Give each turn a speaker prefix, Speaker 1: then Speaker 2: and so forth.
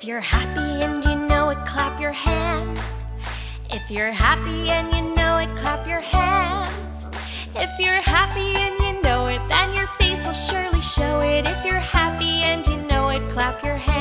Speaker 1: If you're happy and you know it, clap your hands. If you're happy and you know it, clap your hands. If you're happy and you know it, then your face will surely show it. If you're happy and you know it, clap your hands.